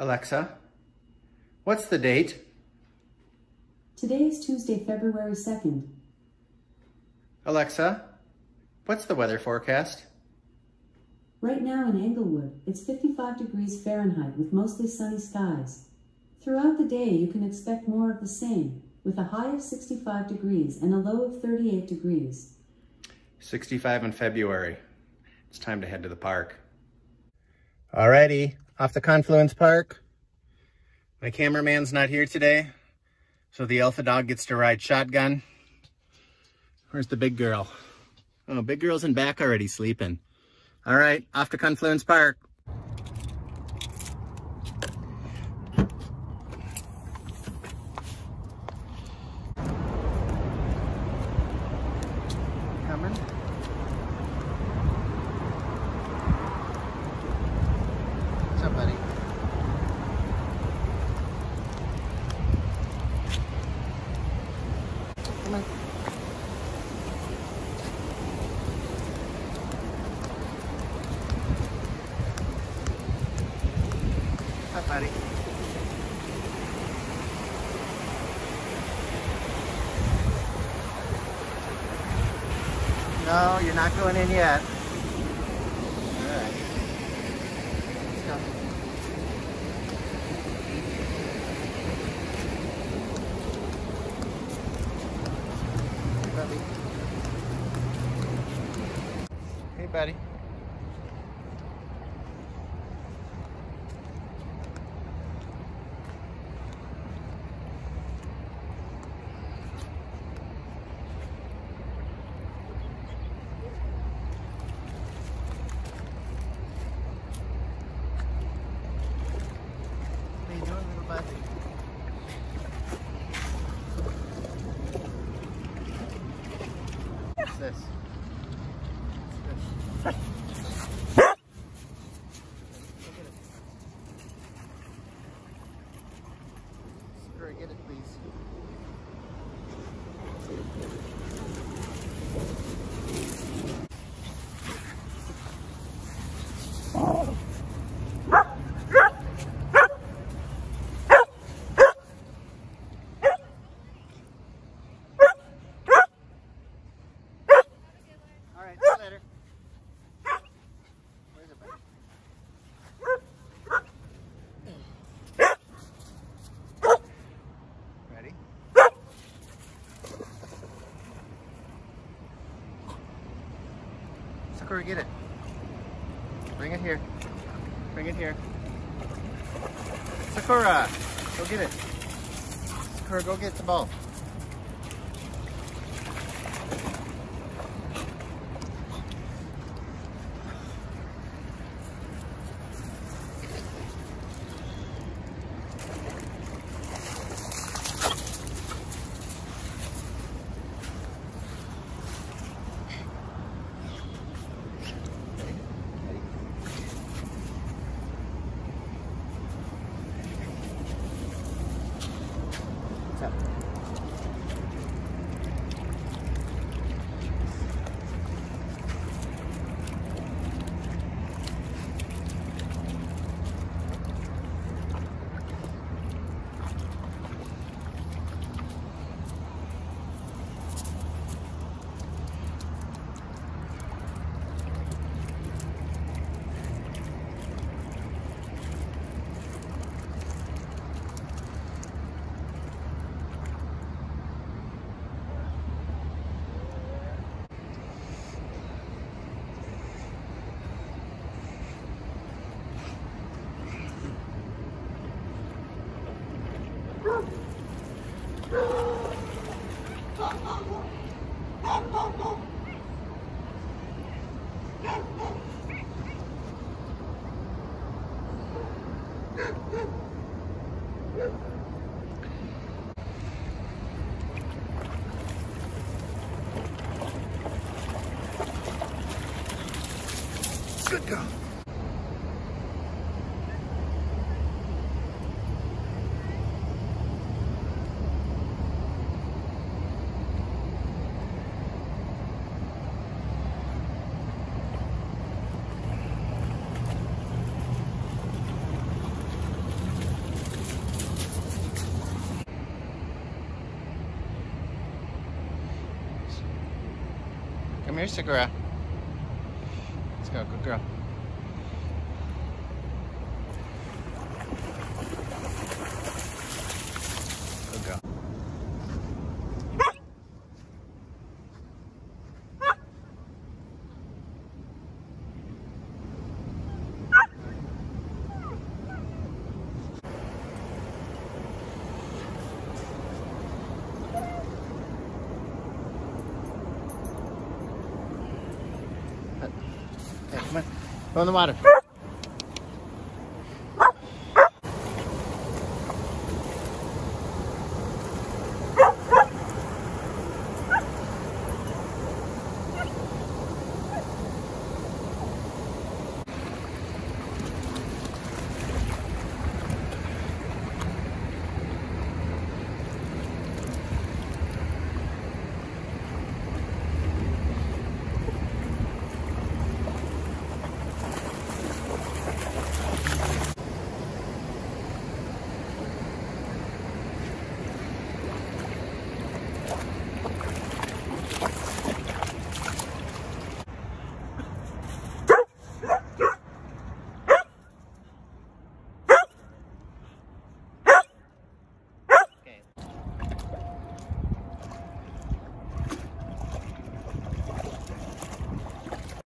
Alexa, what's the date? Today is Tuesday, February 2nd. Alexa, what's the weather forecast? Right now in Englewood, it's 55 degrees Fahrenheit with mostly sunny skies. Throughout the day, you can expect more of the same, with a high of 65 degrees and a low of 38 degrees. 65 in February. It's time to head to the park. Alrighty, off the Confluence Park. My cameraman's not here today, so the alpha dog gets to ride shotgun. Where's the big girl? Oh, big girl's in back already sleeping. All right, off to Confluence Park. Coming? What's up, buddy? Come on. No, you're not going in yet. All right. Let's go. Hey, buddy. Hey, buddy. How you doing, little buddy? What's this? What's this? Get it, please. All right, see you later. Where's it, buddy? Ready? Sakura, get it. Bring it here. Bring it here. Sakura, go get it. Sakura, go get the ball. go. Come here, Sakura. Let's go, good girl. Hey, come on. Go in the water.